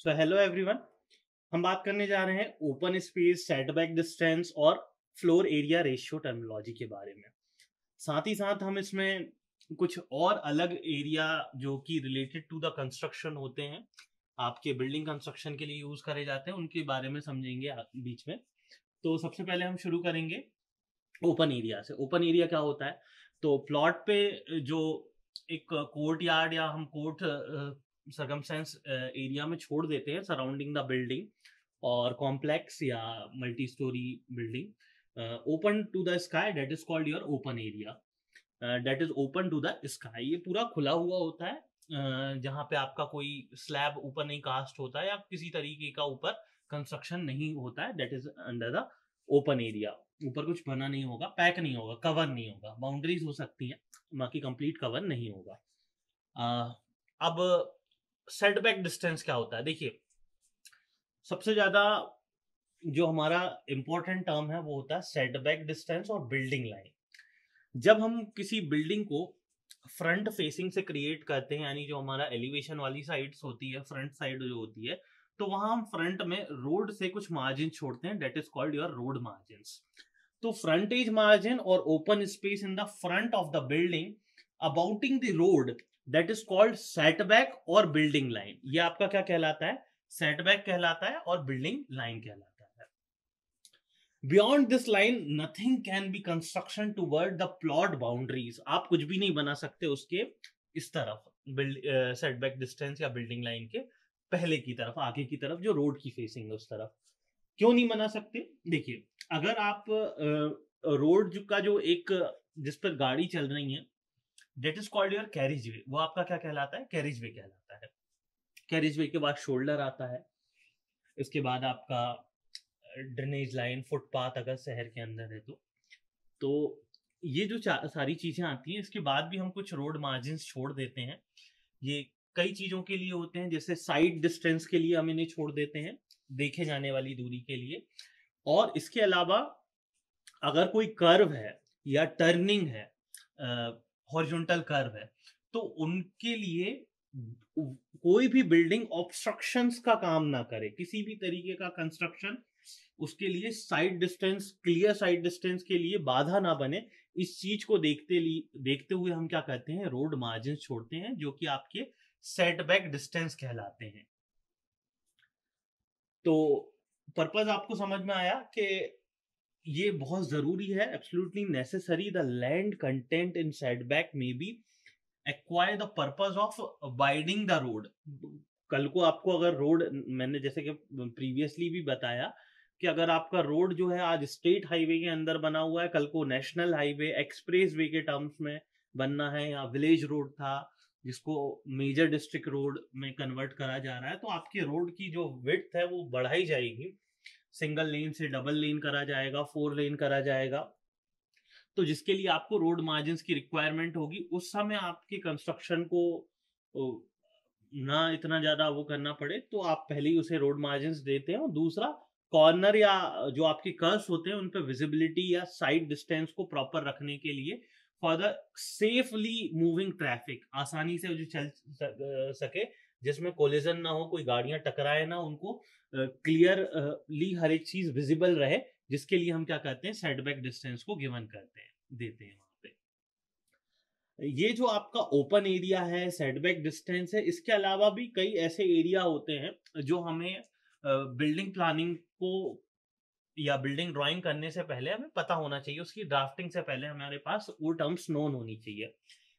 So hello everyone हम बात करने जा रहे हैं ओपन स्पेस सेटबैक डिस्टेंस और फ्लोर एरिया रेशियो टर्मिनोलॉजी के बारे में। साथ ही साथ हम इसमें कुछ और अलग एरिया जो कि रिलेटेड टू द कंस्ट्रक्शन होते हैं, आपके बिल्डिंग कंस्ट्रक्शन के लिए यूज़ करे जाते हैं, उनके बारे में समझेंगे बीच में। तो सबसे पहले हम शुरू करेंगे ओपन एरिया से। ओपन एरिया क्या होता है? तो प्लॉट पे जो एक कोर्ट यार्ड या हम कोर्ट सरकमस्टेंस एरिया में छोड़ देते हैं सराउंडिंग द बिल्डिंग और कॉम्प्लेक्स या multi storey building open to the sky that is called your open area that is open to the sky ये पूरा खुला हुआ होता है uh, जहाँ पे आपका कोई स्लैब ऊपर नहीं कास्ट होता है या किसी तरीके का ऊपर कंस्ट्रक्शन नहीं होता है that is under the open area ऊपर कुछ बना नहीं होगा पैक नहीं होगा कवर नहीं होगा. बाउंड्रीज हो सकती हैं बाकी कंप्लीट कवर नहीं होगा। Uh, अब सेटबैक डिस्टेंस क्या होता है? देखिए, सबसे ज़्यादा जो हमारा इंपॉर्टेंट टर्म है, वो होता है सेटबैक डिस्टेंस और बिल्डिंग लाइन जब हम किसी बिल्डिंग को फ्रंट फेसिंग से क्रिएट करते हैं, यानी जो हमारा एलिवेशन वाली साइड्स होती है फ्रंट साइड जो होती है तो वहाँ हम फ्रंट में रोड से कुछ मार्जिन छोड़ते हैं that is called your road margin तो फ्रंटेज मार्जिन और open space in the front of the building abutting the road that is called setback और बिल्डिंग लाइन ये आपका क्या कहलाता है? सेटबैक कहलाता है और बिल्डिंग लाइन कहलाता है। Beyond this line nothing can be construction toward the plot boundaries आप कुछ भी नहीं बना सकते उसके इस तरफ़ सेटबैक डिस्टेंस या बिल्डिंग लाइन के पहले की तरफ़, आगे की तरफ़, जो रोड की फेसिंग है उस तरफ़। क्यों नहीं बना सकते? देखिए, अगर आप रोड का जो एक, जिस पर गाड़ी चल रही है that is called your carriageway वो आपका क्या कहलाता है? कैरिज वे कहलाता है। कैरिज वे के बाद शोल्डर आता है। इसके बाद आपका ड्रेनेज लाइन फुटपाथ अगर शहर के अंदर है तो। तो ये जो सारी चीज़ें आती हैं, इसके बाद भी हम कुछ रोड मार्जिन छोड़ देते हैं। ये कई चीज़ों के लिए होते हैं, जैसे साइड डिस्टेंस के लिए हम इन्हें छोड़ देते हैं, देखे जाने वाली दूरी के लिए। और इसके अलावा अगर कोई कर्व है या टर्निंग है हॉरिजॉन्टल कर्व है तो उनके लिए कोई भी बिल्डिंग ऑब्स्ट्रक्शंस का काम ना करे, किसी भी तरीके का कंस्ट्रक्शन, उसके लिए side distance, clear side distance के लिए बाधा ना बने। इस चीज़ को देखते देखते हुए हम क्या कहते हैं, रोड मार्जिन छोड़ते हैं, जो कि आपके सेटबैक डिस्टेंस कहलाते हैं। तो पर्पज आपको समझ में आया कि ये बहुत ज़रूरी है absolutely necessary the land content in setback में be acquire the purpose of widening the road कल को आपको अगर रोड मैंने जैसे कि प्रीवियसली भी बताया कि अगर आपका रोड जो है आज स्टेट हाईवे के अंदर बना हुआ है, कल को नेशनल हाईवे एक्सप्रेस वे के टर्म्स में बनना है या विलेज रोड था, जिसको मेजर डिस्ट्रिक्ट रोड में कन्वर्ट करा जा रहा है तो आपके रोड की जो विथ है वो बढ़ाई जाएगी। सिंगल लेन से डबल लेन करा जाएगा, फोर लेन करा जाएगा। तो जिसके लिए आपको रोड मार्जिन की रिक्वायरमेंट होगी, उस समय आपके कंस्ट्रक्शन को ना इतना ज़्यादा वो करना पड़े तो आप पहले ही उसे रोड मार्जिन देते हैं और दूसरा, कॉर्नर या जो आपके कर्व्स होते हैं, उन पर विजिबिलिटी या साइड डिस्टेंस को प्रॉपर रखने के लिए, for the safely moving traffic, आसानी से जो चल सके, जिसमें कोलिजन ना हो, कोई गाड़ियाँ टकराए ना उनको क्लियरली हर एक चीज़ विजिबल रहे, जिसके लिए हम क्या करते हैं सेटबैक डिस्टेंस को गिवन करते हैं, देते हैं वहाँ पे। ये जो आपका ओपन एरिया है सेटबैक डिस्टेंस है, इसके अलावा भी कई ऐसे एरिया होते हैं, जो हमें बिल्डिंग प्लानिंग को या बिल्डिंग ड्राइंग करने से पहले हमें पता होना चाहिए, उसकी ड्राफ्टिंग से पहले हमारे पास वो टर्म्स नोन होनी चाहिए।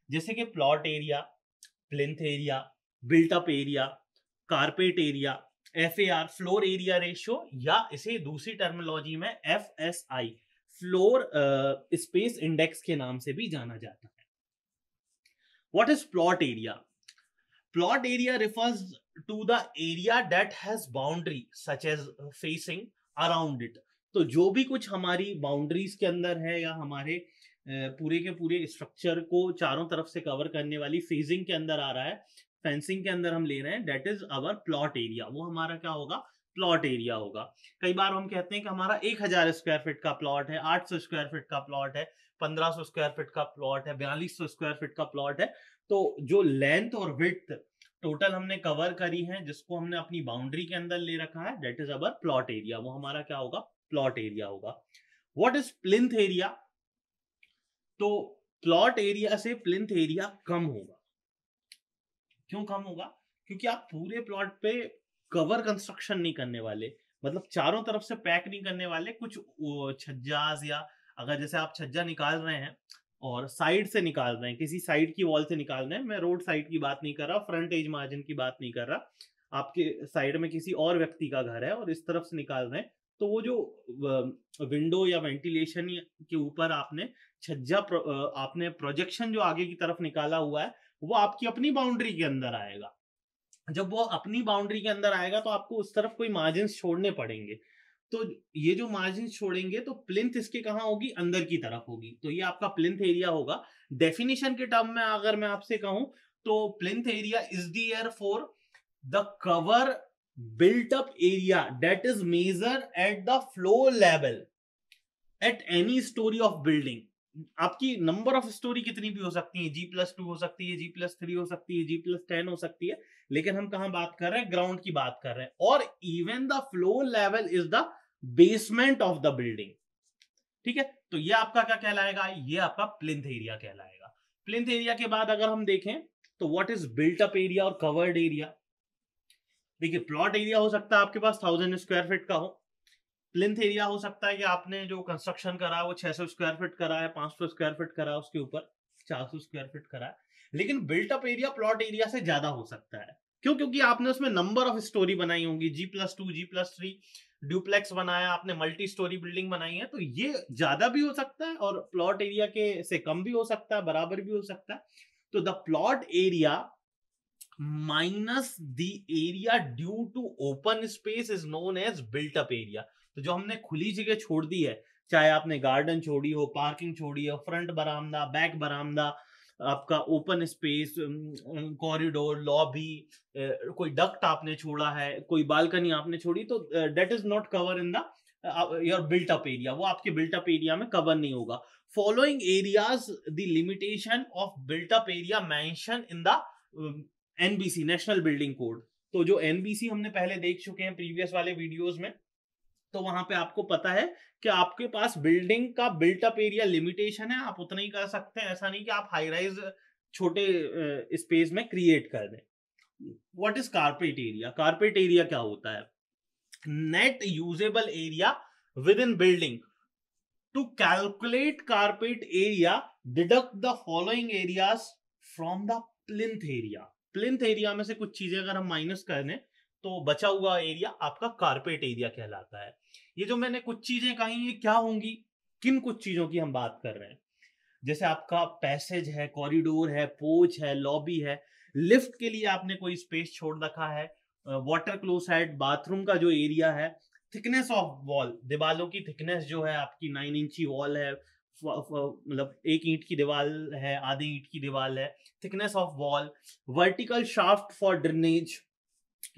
जैसे कि plot area plinth area built up area carpet area F A R floor area ratio या इसे दूसरी टर्मिनोलॉजी में F S I floor space index के नाम से भी जाना जाता है। What is plot area plot area refers to the area that has boundary such as facing around it तो जो भी कुछ हमारी बाउंड्रीज के अंदर है या हमारे पूरे के पूरे स्ट्रक्चर को चारों तरफ़ से कवर करने वाली फेजिंग के अंदर आ रहा है फेंसिंग के अंदर हम ले रहे हैं that is our plot area वो हमारा क्या होगा? प्लॉट एरिया होगा. कई बार हम कहते हैं कि हमारा एक हज़ार स्क्वायर फीट का प्लॉट है, आठ सौ स्क्वायर फीट का प्लॉट है, पंद्रह सौ स्क्वायर फीट का प्लॉट है, बयालीस सौ स्क्वायर फीट का प्लॉट है. तो जो लेंथ और विथ टोटल हमने कवर करी है, जिसको हमने अपनी बाउंड्री के अंदर ले रखा है that is our plot area वो हमारा क्या होगा? प्लॉट एरिया होगा. व्हाट इज़ प्लिंथ एरिया तो प्लॉट एरिया से प्लिंथ एरिया कम होगा. क्यों कम होगा? क्योंकि आप पूरे प्लॉट पे कवर कंस्ट्रक्शन नहीं करने वाले। मतलब चारों तरफ़ से पैक नहीं करने वाले, कुछ छज्जाज या अगर जैसे आप छज्जा निकाल रहे हैं और साइड से निकाल रहे हैं, किसी साइड की वॉल से निकाल रहे हैं, मैं रोड साइड की बात नहीं कर रहा फ्रंट एज मार्जिन की बात नहीं कर रहा। आपके साइड में किसी और व्यक्ति का घर है और इस तरफ़ से निकाल रहे हैं तो वो जो विंडो या वेंटिलेशन के ऊपर आपने छज्जा आपने प्रोजेक्शन जो आगे की तरफ़ निकाला हुआ है वो आपकी अपनी बाउंड्री के अंदर आएगा। जब वो अपनी बाउंड्री के अंदर आएगा तो आपको उस तरफ़ कोई मार्जिन छोड़ने पड़ेंगे। तो ये जो मार्जिन छोड़ेंगे तो प्लिंथ इसके कहा होगी? अंदर की तरफ़ होगी। तो ये आपका प्लिंथ एरिया होगा। डेफिनेशन के टर्म में अगर मैं आपसे कहूँ तो plinth area is the area for the cover built up area. That is measured at the floor level. At any story of building. आपकी नंबर ऑफ़ स्टोरी कितनी भी हो सकती है जी प्लस टू हो सकती है जी प्लस थ्री हो सकती है जी प्लस टेन हो सकती है, लेकिन हम कहा बात कर रहे हैं? ग्राउंड की बात कर रहे हैं। और even the floor level is the basement of the building ठीक है? तो ये आपका क्या कहलाएगा? ये आपका प्लिंथ एरिया कहलाएगा। प्लिंथ एरिया के बाद अगर हम देखें तो what is built up area और कवर्ड एरिया देखिए प्लॉट एरिया हो सकता है आपके पास थाउज़ेंड स्क्वायर फीट का हो। प्लिंथ एरिया हो सकता है कि आपने जो कंस्ट्रक्शन करा, वो 600 स्क्वायर फीट करा है 500 स्क्वायर फीट करा उसके ऊपर 400 स्क्वायर फीट करा है। लेकिन built up area plot area से ज़्यादा हो सकता है। क्यों? क्योंकि आपने उसमें नंबर ऑफ़ स्टोरी बनाई होंगी। G plus two G plus three duplex बनाया, आपने मल्टी स्टोरी बिल्डिंग बनाई है तो ये ज़्यादा भी हो सकता है और प्लॉट एरिया के से कम भी हो सकता है, बराबर भी हो सकता है। तो the plot area minus the area due to open space is known as built up area तो जो हमने खुली जगह छोड़ दी है, चाहे आपने गार्डन छोड़ी हो पार्किंग छोड़ी हो फ्रंट बरामदा बैक बरामदा, आपका ओपन स्पेस कॉरिडोर लॉबी कोई डक्ट आपने छोड़ा है, कोई बालकनी आपने छोड़ी तो that is not cover in the your built up area वो आपके बिल्ट अप एरिया में कवर नहीं होगा। Following areas the limitation of built up area mention in the NBC national building code तो जो एनबीसी हमने पहले देख चुके हैं प्रीवियस वाले वीडियोस में तो वहाँ पे आपको पता है कि आपके पास बिल्डिंग का बिल्टअप एरिया लिमिटेशन है, आप उतना ही कर सकते हैं। ऐसा नहीं कि आप हाई राइज छोटे स्पेस में क्रिएट कर दें। What is carpet area carpet area क्या होता है? Net usable area within building to calculate carpet area deduct the following areas from the plinth area plinth area में से कुछ चीज़ें अगर हम माइनस कर दें तो बचा हुआ एरिया आपका कारपेट एरिया कहलाता है। ये जो मैंने कुछ चीज़ें कही ये क्या होंगी? किन कुछ चीज़ों की हम बात कर रहे हैं? जैसे आपका पैसेज है कॉरिडोर है पोच है लॉबी है लिफ्ट के लिए आपने कोई स्पेस छोड़ रखा है वाटर क्लोसाइड बाथरूम का जो एरिया है थिकनेस ऑफ़ वॉल दीवालों की थिकनेस जो है, आपकी नाइन इंची वॉल है मतलब एक ईंट की दीवार है, आधी ईंट की दीवार है thickness of wall vertical shaft for drainage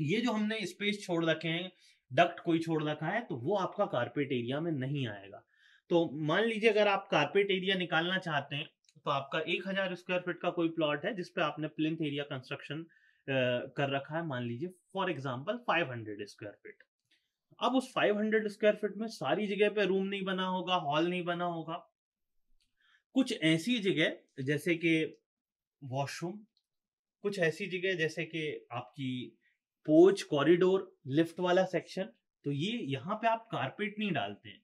ये जो हमने स्पेस छोड़ रखे हैं डक्ट कोई छोड़ रखा है तो वो आपका कारपेट एरिया में नहीं आएगा। तो मान लीजिए अगर आप कारपेट एरिया निकालना चाहते हैं तो आपका एक हज़ार स्क्वायर फीट का कोई प्लॉट है, जिसपे आपने प्लिंथ एरिया कंस्ट्रक्शन कर रखा है, मान लीजिए for example five hundred square feet अब उस 500 स्क्वायर फीट में सारी जगह पे रूम नहीं बना होगा हॉल नहीं बना होगा। कुछ ऐसी जगह, जैसे कि वॉशरूम कुछ ऐसी जगह, जैसे कि आपकी पोच कॉरिडोर, लिफ्ट वाला सेक्शन तो ये यहाँ पे आप कारपेट नहीं डालते हैं।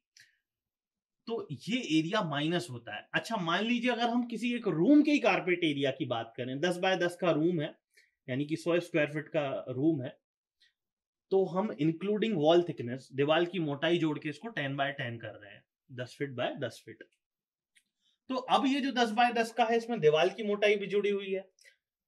तो ये एरिया माइनस होता है। अच्छा मान लीजिए अगर हम किसी एक रूम के ही कारपेट एरिया की बात करें, दस बाय दस का रूम है, यानी कि सौ स्क्वायर फीट का रूम है तो हम इंक्लूडिंग वॉल थिकनेस दीवार की मोटाई जोड़ के इसको टेन बाय टेन कर रहे हैं, दस फीट बाय दस फीट। तो अब ये जो दस बाय दस का है, इसमें दीवार की मोटाई भी जुड़ी हुई है।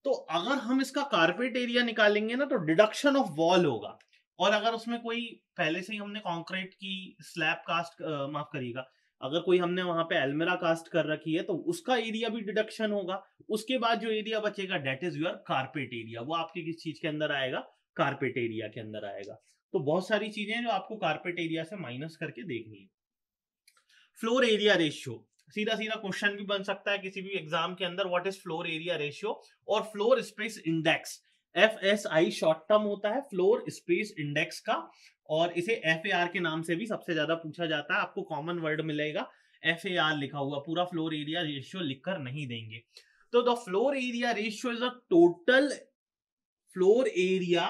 तो अगर हम इसका कारपेट एरिया निकालेंगे ना तो डिडक्शन ऑफ़ वॉल होगा। और अगर उसमें कोई, पहले से ही हमने कॉन्क्रीट की स्लैब कास्ट माफ़ करिएगा, अगर कोई हमने वहाँ पे एलमेरा कास्ट कर रखी है तो उसका एरिया भी डिडक्शन होगा। उसके बाद जो एरिया बचेगा that is your carpet area वो आपके किस चीज़ के अंदर आएगा? कारपेट एरिया के अंदर आएगा। तो बहुत सारी चीज़ें जो आपको कारपेट एरिया से माइनस करके देखनी है। फ्लोर एरिया रेशियो सीधा सीधा क्वेश्चन भी बन सकता है किसी भी एग्ज़ाम के अंदर what is floor area ratio और floor space index F S I short term होता है फ्लोर स्पेस इंडेक्स का और इसे एफ़ ए आर के नाम से भी सबसे ज़्यादा पूछा जाता है। आपको कॉमन वर्ड मिलेगा एफ़ ए आर लिखा हुआ, पूरा फ्लोर एरिया रेशियो लिखकर नहीं देंगे। तो the floor area ratio is a total floor area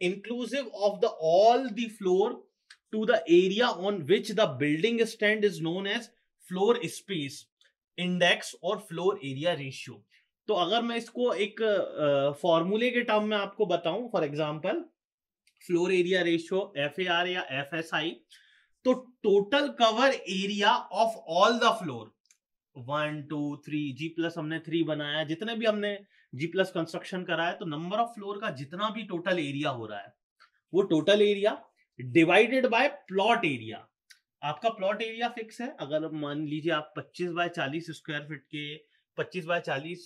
inclusive of the all the floor to the area on which the building stand is known as. Floor space index और floor area ratio तो अगर मैं इसको एक फॉर्मूले के term में आपको बताऊँ for example floor area ratio F A R या एफ़ एस आई तो total cover area of all the floor one two three G plus हमने थ्री बनाया जितने भी हमने जी प्लस कंस्ट्रक्शन करा है तो नंबर ऑफ़ फ्लोर का जितना भी टोटल एरिया हो रहा है, वो total area divided by plot area आपका प्लॉट एरिया फिक्स है। अगर मान लीजिए आप 25 बाय 40 स्क्वायर फीट के 25 बाय 40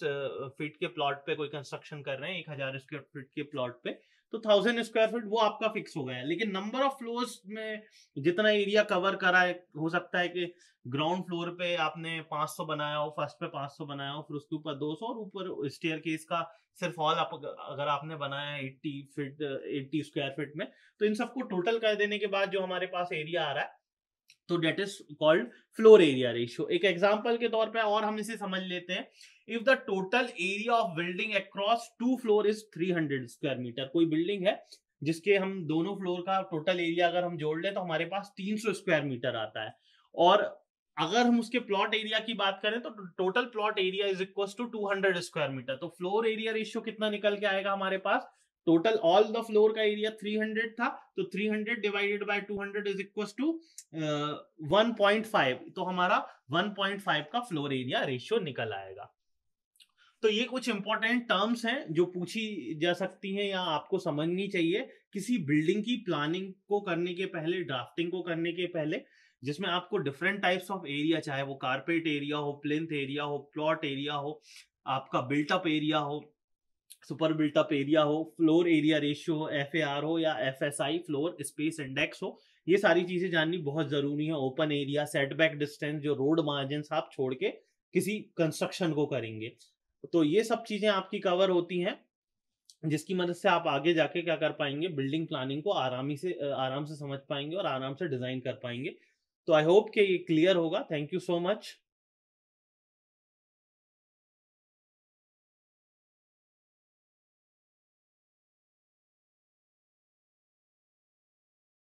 फीट के प्लॉट पे कोई कंस्ट्रक्शन कर रहे हैं, एक हज़ार स्क्वायर फीट के प्लॉट पे तो थाउज़ेंड स्क्वायर फीट वो आपका फिक्स हो गया लेकिन नंबर ऑफ़ फ्लोर्स में जितना एरिया कवर करा है, हो सकता है कि ग्राउंड फ्लोर पे आपने 500 बनाया हो फ़र्स्ट पे 500 बनाया हो, फिर उसके ऊपर 200 और ऊपर स्टेयर केस का सिर्फ़ हॉल आप अगर आपने बनाया है 80 फीट 80 स्क्वायर फीट में तो इन सबको टोटल कर देने के बाद जो हमारे पास एरिया आ रहा है तो that is called floor area ratio एक एग्जांपल के तौर पर और हम इसे समझ लेते हैं। If the total area of building across two floor is 300 square meter कोई बिल्डिंग है जिसके हम दोनों फ्लोर का टोटल एरिया अगर हम जोड़ लें तो हमारे पास 300 स्क्वायर मीटर आता है। और अगर हम उसके प्लॉट एरिया की बात करें तो total plot area is equal to 200 square meter तो फ्लोर एरिया रेशियो कितना निकल के आएगा हमारे पास? टोटल ऑल द फ्लोर का एरिया 300 था तो 300 divided by 200 is equal to 1.5 तो हमारा 1.5 का फ्लोर एरिया रेशियो निकल आएगा। तो ये कुछ इंपॉर्टेंट टर्म्स हैं जो पूछी जा सकती हैं या आपको समझनी चाहिए किसी बिल्डिंग की प्लानिंग को करने के पहले ड्राफ्टिंग को करने के पहले, जिसमें आपको डिफरेंट टाइप्स ऑफ़ एरिया चाहे वो कारपेट एरिया हो प्लेंथ एरिया हो प्लॉट एरिया हो, आपका बिल्टअप एरिया हो सुपर बिल्टअप एरिया हो, फ्लोर एरिया रेशियो हो एफएआर हो या एफएसआई फ्लोर स्पेस इंडेक्स हो, ये सारी चीज़ें जाननी बहुत ज़रूरी है। ओपन एरिया सेटबैक डिस्टेंस जो रोड मार्जिन आप छोड़ के किसी कंस्ट्रक्शन को करेंगे। तो ये सब चीज़ें आपकी कवर होती हैं, जिसकी मदद से आप आगे जाके क्या कर पाएँगे? बिल्डिंग प्लानिंग को आरामी से, आराम से समझ पाएँगे और आराम से डिज़ाइन कर पाएँगे। तो आई होप कि ये क्लियर होगा। Thank you so much